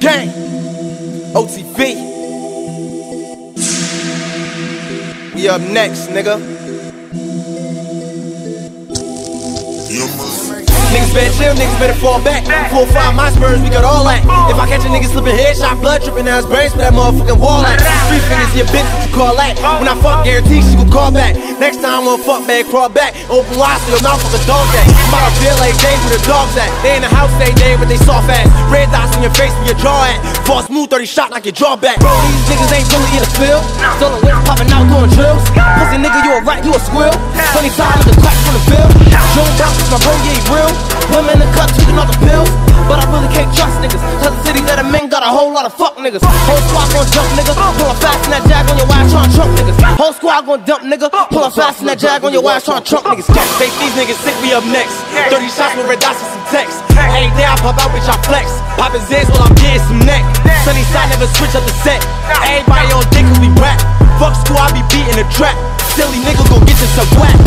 gang. OTV. We up next, nigga. Better chill, niggas better fall back. Four five my spurs, we got all that. If I catch a nigga slipping headshot, blood dripping down his brains, but that motherfucking wall at. Three fingers, your bitch, what you call that? When I fuck, guarantee she gon' call back. Next time, when fuck, man, crawl back. Open wide, so your mouth fuck a dog at. I'm out of feel like Dave where the dogs at. They in the house, they day, but they soft ass. Red dots in your face where your jaw at. Fall smooth, 30 shot, like your jaw back. Bro, these niggas ain't really in the field. Stolen whips popping out, doing drills. Pussy nigga, you a rat, you a squill. Funny time, the crack from the field. Joe Bounce, my bro, yeah, he real. Got a whole lot of fuck niggas. Whole squad gon' jump nigga. Pull up fast in that jag on your ass tryna trump niggas. Whole squad gon' dump nigga. Pull up fast in that jag on your ass tryna trump niggas. Face these niggas sick, we up next. 30 shots with red dots and some text. Every day I pop out, bitch, I flex. Poppin' Zans while I'm getting some neck. Sunny side never switch up the set. Everybody on dick we rap. Fuck school, I be beating the trap. Silly nigga gon' get you some whack.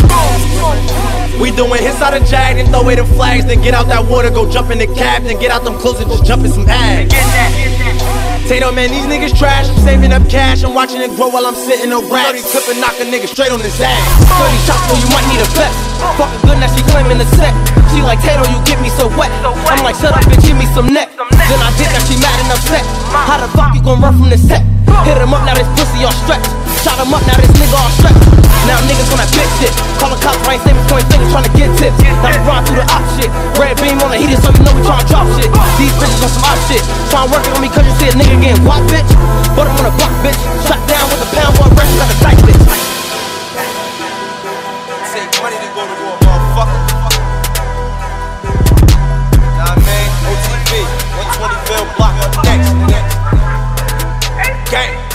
We doing hits out of jag and throw away the flags. Then get out that water, go jump in the cab. Then get out them clothes and just jump in some ass. Tato, man, these niggas trash. I'm saving up cash. I'm watching it grow while I'm sitting on racks. 30 clip and knock a nigga straight on his ass. 30 shots, so you might need a vest. Fuck good, now she claiming the set. She like, Tato, you get me so wet. I'm like, shut up, bitch, give me some neck. Then I did that, she mad and upset. How the fuck you gon' run from the set? Hit him up, now this pussy all stretched. Shot him up, now this nigga all stretched. Now niggas on that bitch shit. Calling cops, right? Same point fingers trying to get tips. Now we ride through the op shit. Red beam on the heater, so you know we tryna drop shit. These bitches on some op shit. Tryna work it on me cause you see a nigga getting wop, bitch. But I'm on a block, bitch. Shot down with a pound, one rest like a tight bitch. Take money to go to war, motherfucker. Nah, man, OTV, 120 film block, next. Gang.